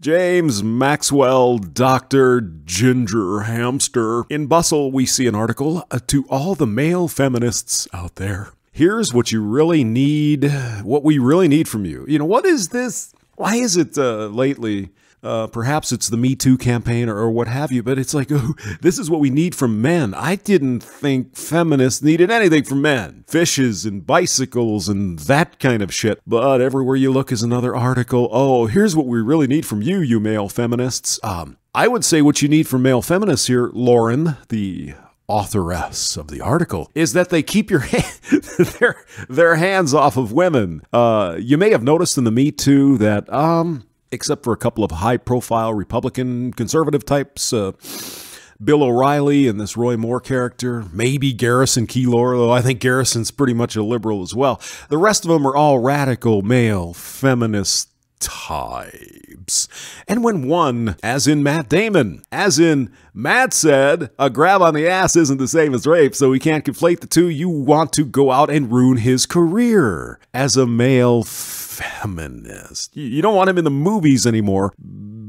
James Maxwell, Dr. Ginger Hamster. In Bustle, we see an article uh, to all the male feminists out there. Here's what you really need, what we really need from you. You know, what is this? Why is it uh, lately? Uh, perhaps it's the Me Too campaign or, or, what have you, but it's like, oh, this is what we need from men. I didn't think feminists needed anything from men. Fishes and bicycles and that kind of shit. But everywhere you look is another article. Oh, here's what we really need from you, you male feminists. Um, I would say what you need from male feminists here, Lauren, the authoress of the article is that they keep your their their hands off of women. Uh, you may have noticed in the Me Too that um, except for a couple of high profile Republican conservative types. Uh, Bill O'Reilly and this Roy Moore character, maybe Garrison Keillor, though I think Garrison's pretty much a liberal as well. The rest of them are all radical male feminist types. And when one, as in Matt Damon, as in Matt said, a grab on the ass isn't the same as rape, so we can't conflate the two, you want to go out and ruin his career as a male feminist. You don't want him in the movies anymore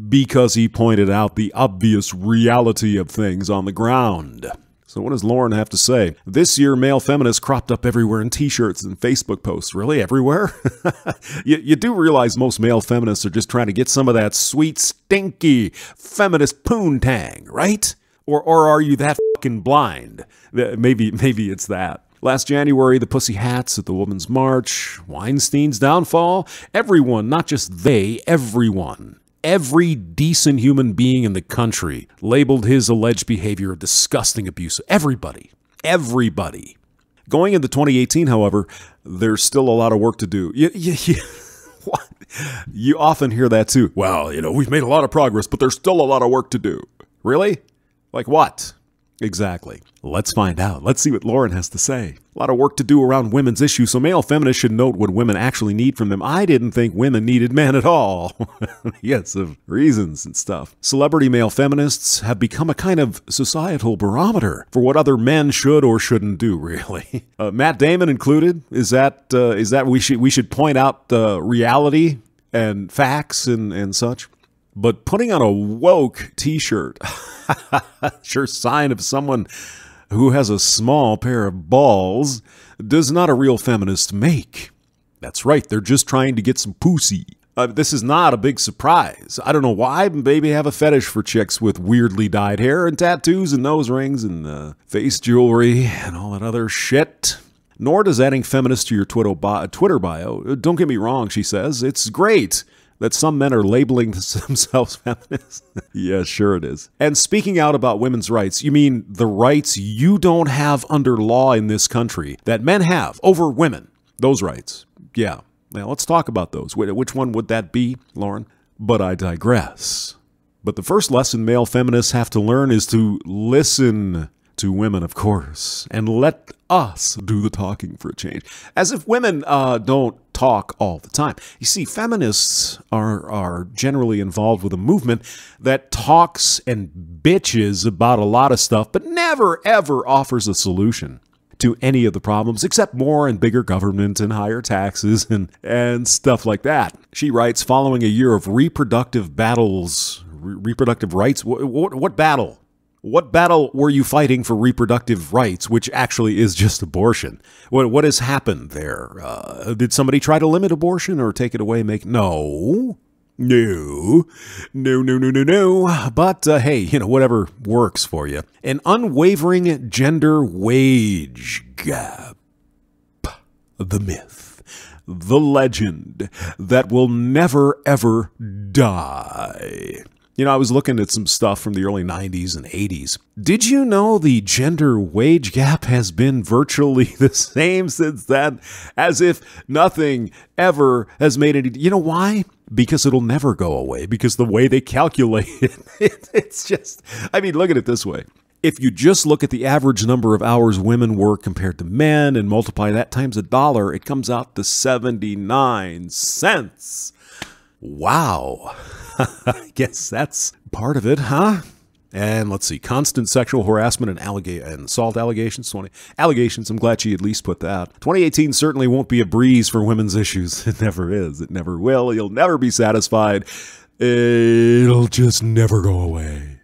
because he pointed out the obvious reality of things on the ground. So, what does Lauren have to say? This year, male feminists cropped up everywhere in t shirts and Facebook posts. Really? Everywhere? you, you do realize most male feminists are just trying to get some of that sweet, stinky feminist poontang, right? Or, or are you that fucking blind? Maybe, maybe it's that. Last January, the Pussy Hats at the Women's March, Weinstein's downfall. Everyone, not just they, everyone, every decent human being in the country labeled his alleged behavior a disgusting abuse. Everybody. Everybody. Going into 2018, however, there's still a lot of work to do. You, you, often hear that too. Well, you know, we've made a lot of progress, but there's still a lot of work to do. Really? Like what? Exactly. Let's find out. Let's see what Lauren has to say. A lot of work to do around women's issues, so male feminists should note what women actually need from them. I didn't think women needed men at all. yes, of reasons and stuff. Celebrity male feminists have become a kind of societal barometer for what other men should or shouldn't do, really. Uh, Matt Damon included. Is that uh, is that we should we should point out the reality and facts and, and such? But putting on a woke t shirt, sure sign of someone who has a small pair of balls, does not a real feminist make. That's right, they're just trying to get some pussy. Uh, this is not a big surprise. I don't know why, maybe have a fetish for chicks with weirdly dyed hair and tattoos and nose rings and uh, face jewelry and all that other shit. Nor does adding feminist to your Twitter bio. Don't get me wrong, she says. It's great that some men are labeling themselves feminists? yeah, sure it is. And speaking out about women's rights, you mean the rights you don't have under law in this country that men have over women? Those rights. Yeah. Now let's talk about those. Which one would that be, Lauren? But I digress. But the first lesson male feminists have to learn is to listen to women, of course, and let us do the talking for a change. As if women uh, don't talk all the time. You see, feminists are, are generally involved with a movement that talks and bitches about a lot of stuff, but never, ever offers a solution to any of the problems except more and bigger government and higher taxes and, and stuff like that. She writes, following a year of reproductive battles, re- reproductive rights, what, battle? What battle were you fighting for reproductive rights, which actually is just abortion? What what has happened there? Uh, did somebody try to limit abortion or take it away? Make no, no, no, no, no, no, no. But uh, hey, you know whatever works for you. An unwavering gender wage gap. The myth, the legend that will never ever die. You know, I was looking at some stuff from the early 90s and 80s. Did you know the gender wage gap has been virtually the same since then? As if nothing ever has made any. You know why? Because it'll never go away, because the way they calculate it, it's just, I mean, look at it this way. If you just look at the average number of hours women work compared to men and multiply that times a dollar, it comes out to 79 cents. Wow. I guess that's part of it, huh? And let's see, constant sexual harassment and, allega- and assault allegations. 20 allegations. I'm glad she at least put that. 2018 certainly won't be a breeze for women's issues. It never is. It never will. You'll never be satisfied. it'll just never go away.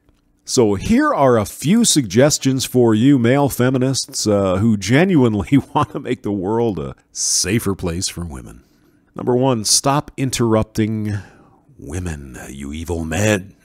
So, here are a few suggestions for you, male feminists uh, who genuinely want to make the world a safer place for women. Number one, stop interrupting women, you evil men.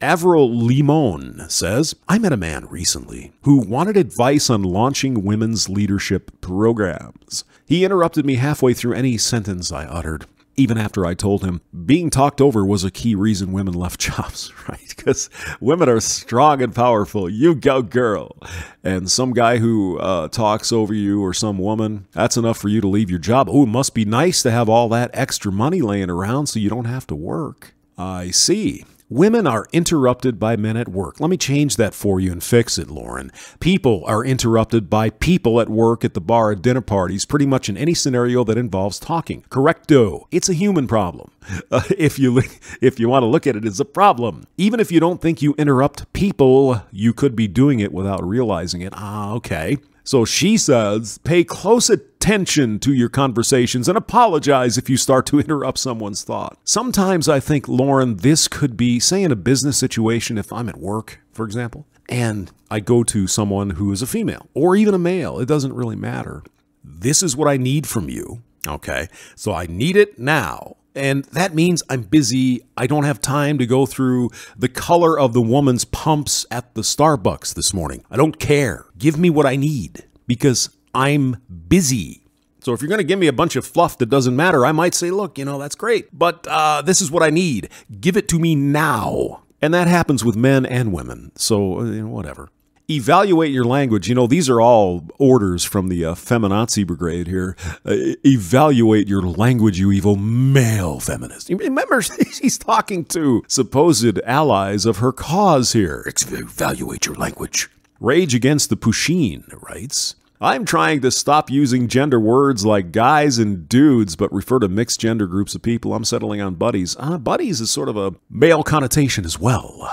Avril Limon says, I met a man recently who wanted advice on launching women's leadership programs. He interrupted me halfway through any sentence I uttered even after I told him being talked over was a key reason women left jobs, right? Because women are strong and powerful. You go, girl. And some guy who uh, talks over you or some woman, that's enough for you to leave your job. Oh, it must be nice to have all that extra money laying around so you don't have to work. I see. Women are interrupted by men at work. Let me change that for you and fix it, Lauren. People are interrupted by people at work, at the bar, at dinner parties, pretty much in any scenario that involves talking. Correcto. It's a human problem. Uh, if you if you want to look at it as a problem, even if you don't think you interrupt people, you could be doing it without realizing it. Ah, okay. So she says, pay close attention to your conversations and apologize if you start to interrupt someone's thought. Sometimes I think, Lauren, this could be, say, in a business situation, if I'm at work, for example, and I go to someone who is a female or even a male, it doesn't really matter. This is what I need from you. Okay. So I need it now. And that means I'm busy. I don't have time to go through the color of the woman's pumps at the Starbucks this morning. I don't care. Give me what I need because I'm busy. So if you're going to give me a bunch of fluff that doesn't matter, I might say, look, you know, that's great, but uh, this is what I need. Give it to me now. And that happens with men and women. So, uh, you know, whatever evaluate your language. You know, these are all orders from the uh, Feminazi Brigade here. Uh, evaluate your language, you evil male feminist. You Remember, she's talking to supposed allies of her cause here. Evaluate your language. Rage Against the Pusheen writes, I'm trying to stop using gender words like guys and dudes, but refer to mixed gender groups of people. I'm settling on buddies. Uh, buddies is sort of a male connotation as well.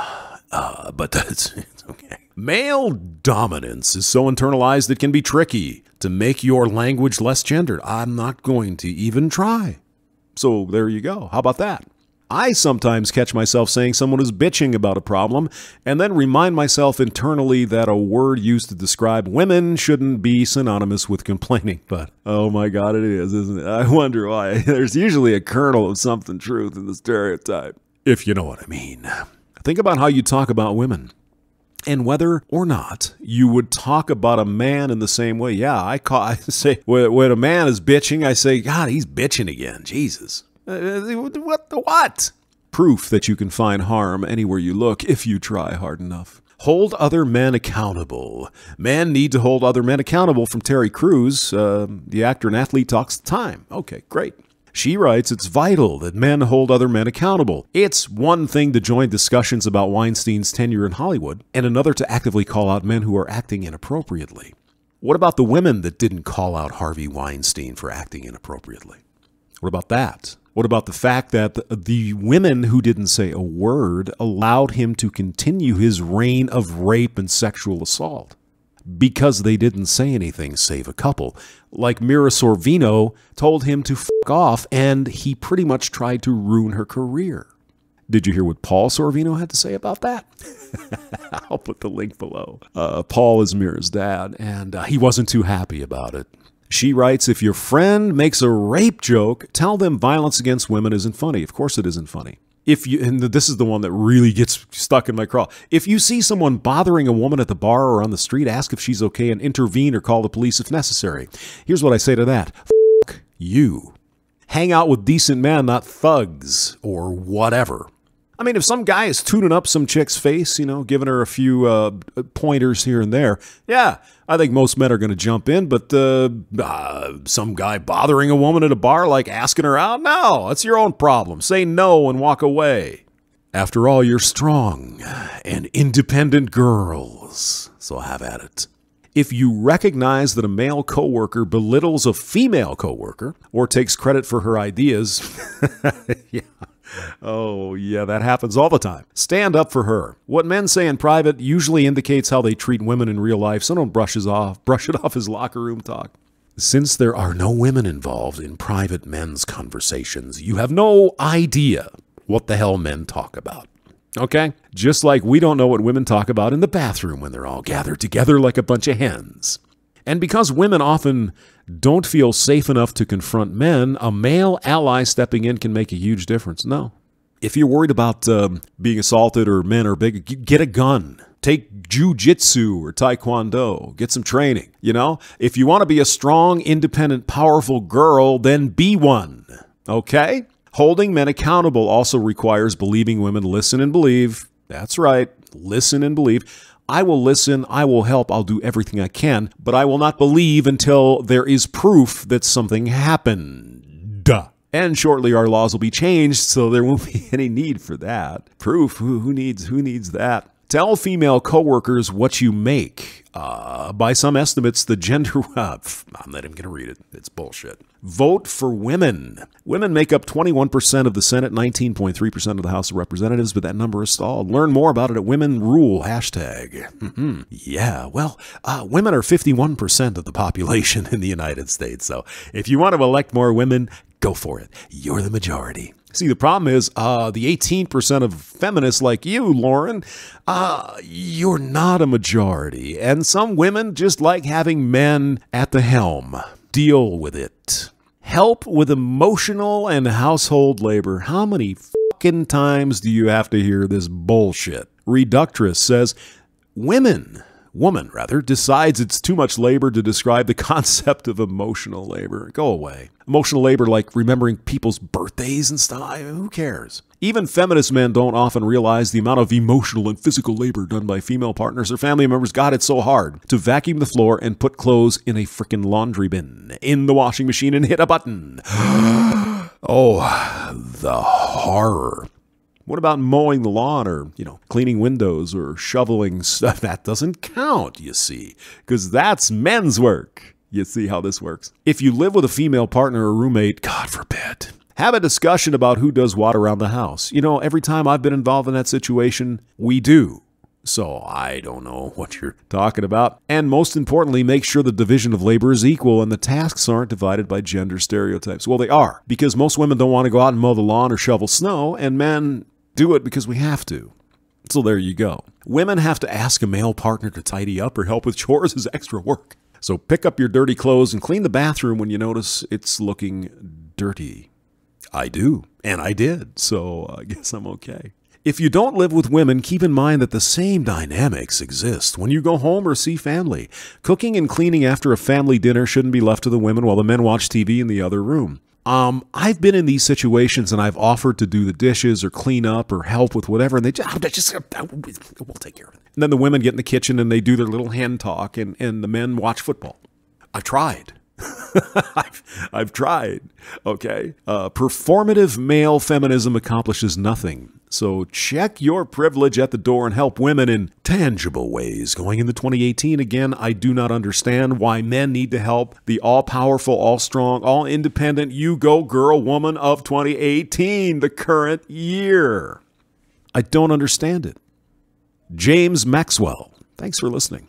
Uh, but okay. Male dominance is so internalized it can be tricky to make your language less gendered. I'm not going to even try. So there you go. How about that? I sometimes catch myself saying someone is bitching about a problem and then remind myself internally that a word used to describe women shouldn't be synonymous with complaining. But oh my God, it is, isn't it? I wonder why. There's usually a kernel of something truth in the stereotype, if you know what I mean. Think about how you talk about women and whether or not you would talk about a man in the same way. Yeah, I call I say when a man is bitching, I say, God, he's bitching again. Jesus, uh, what the what? Proof that you can find harm anywhere you look if you try hard enough. Hold other men accountable. Men need to hold other men accountable from Terry Crews, uh, the actor and athlete talks time. Okay, great. She writes, It's vital that men hold other men accountable. It's one thing to join discussions about Weinstein's tenure in Hollywood, and another to actively call out men who are acting inappropriately. What about the women that didn't call out Harvey Weinstein for acting inappropriately? What about that? What about the fact that the women who didn't say a word allowed him to continue his reign of rape and sexual assault? Because they didn't say anything save a couple. Like Mira Sorvino told him to fuck off, and he pretty much tried to ruin her career. Did you hear what Paul Sorvino had to say about that? I'll put the link below. Uh, Paul is Mira's dad, and uh, he wasn't too happy about it. She writes, if your friend makes a rape joke, tell them violence against women isn't funny. Of course it isn't funny if you and this is the one that really gets stuck in my craw. If you see someone bothering a woman at the bar or on the street ask if she's okay and intervene or call the police if necessary. Here's what i say to that. You. Hang out with decent men not thugs or whatever. I mean, if some guy is tuning up some chick's face, you know, giving her a few uh, pointers here and there, yeah, I think most men are going to jump in. But uh, uh, some guy bothering a woman at a bar, like asking her out, no, that's your own problem. Say no and walk away. After all, you're strong and independent girls, so have at it. If you recognize that a male coworker belittles a female coworker or takes credit for her ideas, yeah, oh, yeah, that happens all the time. Stand up for her. What men say in private usually indicates how they treat women in real life, so don't brush, off, brush it off as locker room talk. Since there are no women involved in private men's conversations, you have no idea what the hell men talk about. Okay? Just like we don't know what women talk about in the bathroom when they're all gathered together like a bunch of hens. And because women often don't feel safe enough to confront men, a male ally stepping in can make a huge difference. No. If you're worried about um, being assaulted or men are big, get a gun. Take jujitsu or taekwondo. Get some training. You know, if you want to be a strong, independent, powerful girl, then be one. Okay? Holding men accountable also requires believing women listen and believe. That's right, listen and believe. I will listen, I will help, I'll do everything I can, but I will not believe until there is proof that something happened. Duh. And shortly our laws will be changed, so there won't be any need for that. Proof? Who, who needs who needs that? Tell female coworkers what you make. Uh, by some estimates, the gender. Uh, I'm not even going to read it. It's bullshit. Vote for women. Women make up 21% of the Senate, 19.3% of the House of Representatives, but that number is stalled. Learn more about it at Women Rule hashtag. Mm-hmm. Yeah, well, uh, women are 51% of the population in the United States. So if you want to elect more women, go for it. You're the majority. See, the problem is uh, the 18% of feminists like you, Lauren, uh, you're not a majority. And some women just like having men at the helm. Deal with it. Help with emotional and household labor. How many fucking times do you have to hear this bullshit? Reductress says women woman rather, decides it's too much labor to describe the concept of emotional labor. Go away. Emotional labor like remembering people's birthdays and stuff. Who cares? Even feminist men don't often realize the amount of emotional and physical labor done by female partners or family members. God, it's so hard to vacuum the floor and put clothes in a freaking laundry bin, in the washing machine, and hit a button. oh, the horror. What about mowing the lawn or, you know, cleaning windows or shoveling stuff? That doesn't count, you see, because that's men's work. You see how this works? If you live with a female partner or roommate, God forbid, have a discussion about who does what around the house. You know, every time I've been involved in that situation, we do. So I don't know what you're talking about. And most importantly, make sure the division of labor is equal and the tasks aren't divided by gender stereotypes. Well, they are, because most women don't want to go out and mow the lawn or shovel snow, and men do it because we have to. So there you go. Women have to ask a male partner to tidy up or help with chores as extra work. So pick up your dirty clothes and clean the bathroom when you notice it's looking dirty. I do, and I did, so I guess I'm okay. If you don't live with women, keep in mind that the same dynamics exist when you go home or see family. Cooking and cleaning after a family dinner shouldn't be left to the women while the men watch TV in the other room. Um, I've been in these situations and I've offered to do the dishes or clean up or help with whatever, and they just, oh, just we'll take care of it. And then the women get in the kitchen and they do their little hand talk, and, and the men watch football. I've tried. I've, I've tried. Okay. Uh, performative male feminism accomplishes nothing. So check your privilege at the door and help women in tangible ways. Going into 2018, again, I do not understand why men need to help the all powerful, all strong, all independent, you go girl woman of 2018, the current year. I don't understand it. James Maxwell, thanks for listening.